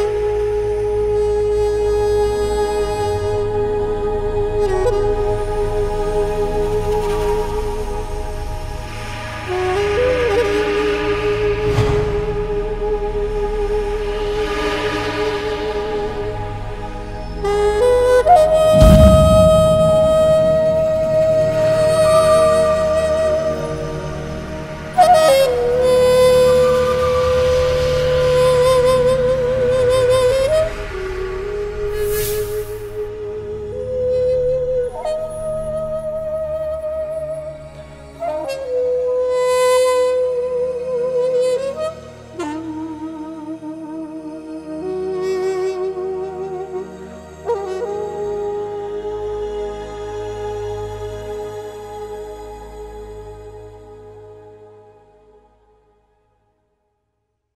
you.